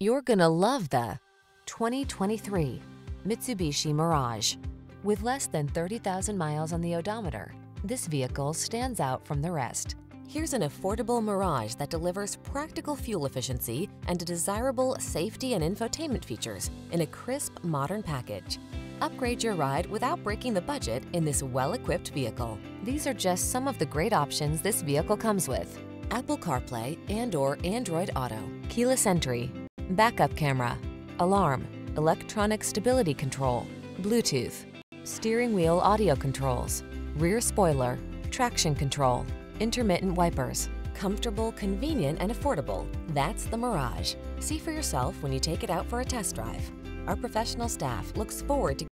You're gonna love the 2023 Mitsubishi Mirage. With less than 30,000 miles on the odometer, this vehicle stands out from the rest. Here's an affordable Mirage that delivers practical fuel efficiency and desirable safety and infotainment features in a crisp, modern package. Upgrade your ride without breaking the budget in this well-equipped vehicle. These are just some of the great options this vehicle comes with. Apple CarPlay and or Android Auto, keyless entry, backup camera, alarm, electronic stability control, Bluetooth, steering wheel audio controls, rear spoiler, traction control, intermittent wipers. Comfortable, convenient, and affordable. That's the Mirage. See for yourself when you take it out for a test drive. Our professional staff looks forward to